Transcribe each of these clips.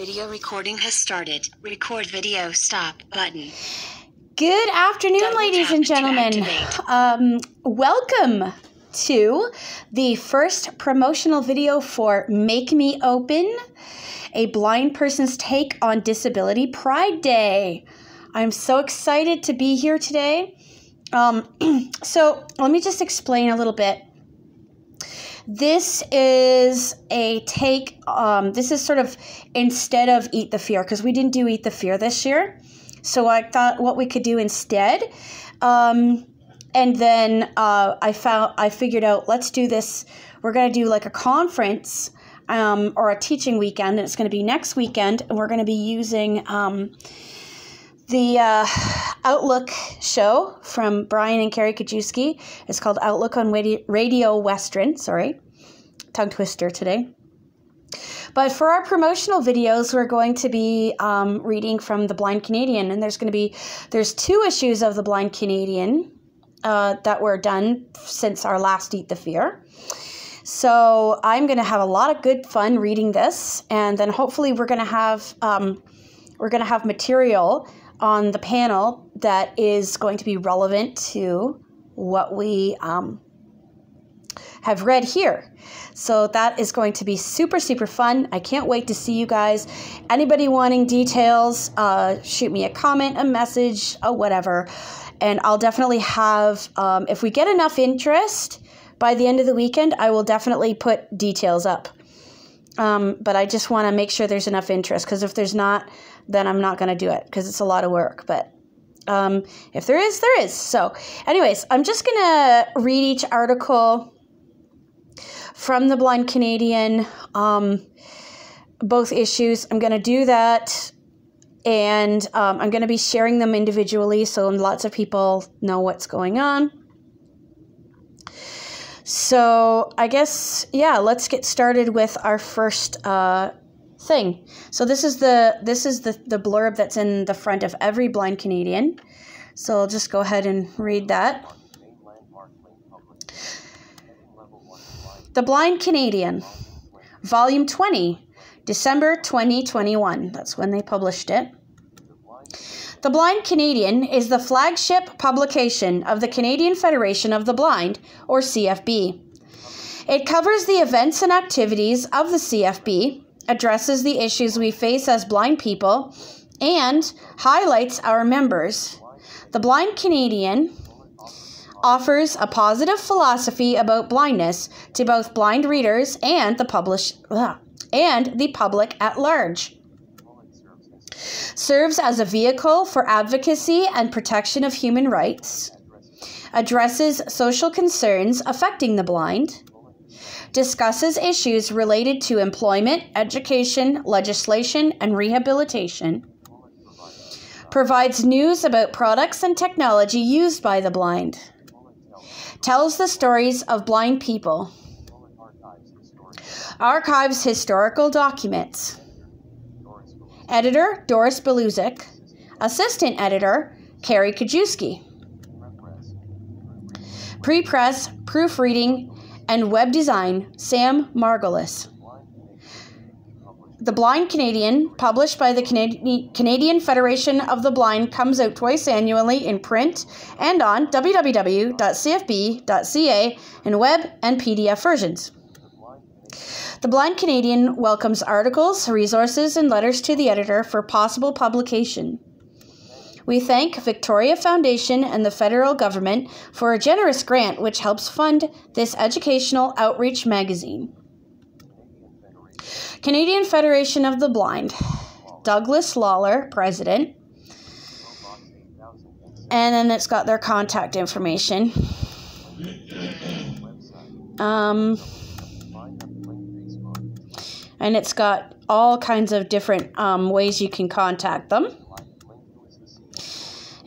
Video recording has started. Record video stop button. Good afternoon, Double ladies and gentlemen. Um, welcome to the first promotional video for Make Me Open, a blind person's take on Disability Pride Day. I'm so excited to be here today. Um, so, let me just explain a little bit. This is a take, um, this is sort of instead of Eat the Fear, because we didn't do Eat the Fear this year. So I thought what we could do instead. Um, and then uh, I found I figured out let's do this. We're gonna do like a conference um, or a teaching weekend, and it's gonna be next weekend. And we're gonna be using um, the uh, Outlook show from Brian and Kerry Kijewski. It's called Outlook on Radio, Radio Western. Sorry, tongue twister today. But for our promotional videos, we're going to be um, reading from the Blind Canadian, and there's going to be there's two issues of the Blind Canadian uh, that were done since our last Eat the Fear. So I'm going to have a lot of good fun reading this, and then hopefully we're going to have um, we're going to have material on the panel that is going to be relevant to what we um, have read here. So that is going to be super, super fun. I can't wait to see you guys. Anybody wanting details, uh, shoot me a comment, a message, a whatever. And I'll definitely have, um, if we get enough interest by the end of the weekend, I will definitely put details up. Um, but I just want to make sure there's enough interest because if there's not, then I'm not going to do it because it's a lot of work. But um, if there is, there is. So, anyways, I'm just going to read each article from the Blind Canadian, um, both issues. I'm going to do that and um, I'm going to be sharing them individually so lots of people know what's going on. So, I guess, yeah, let's get started with our first uh, thing. So this is the this is the, the blurb that's in the front of every blind Canadian. So I'll just go ahead and read that. The Blind Canadian, Volume 20, December 2021. That's when they published it. The Blind Canadian is the flagship publication of the Canadian Federation of the Blind, or CFB. It covers the events and activities of the CFB, addresses the issues we face as blind people, and highlights our members. The Blind Canadian offers a positive philosophy about blindness to both blind readers and the publish ugh, and the public at large. Serves as a vehicle for advocacy and protection of human rights. Addresses social concerns affecting the blind. Discusses issues related to employment, education, legislation, and rehabilitation. Provides news about products and technology used by the blind tells the stories of blind people, archives historical documents. Editor Doris Belusic, Assistant Editor Kerry Kijewski. Pre-press, proofreading, and web design Sam Margolis. The Blind Canadian, published by the Canadi- Canadian Federation of the Blind, comes out twice annually in print and on www.cfb.ca in web and PDF versions. The Blind Canadian welcomes articles, resources, and letters to the editor for possible publication. We thank Victoria Foundation and the federal government for a generous grant which helps fund this educational outreach magazine. Canadian Federation of the Blind, Douglas Lawler, President. And then it's got their contact information. Um, and it's got all kinds of different um, ways you can contact them.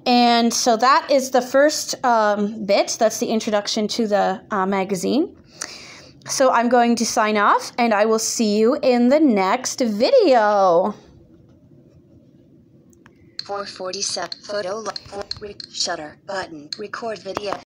And so that is the first um, bit. That's the introduction to the uh, magazine. So I'm going to sign off and I will see you in the next video. 447 photo shutter button record video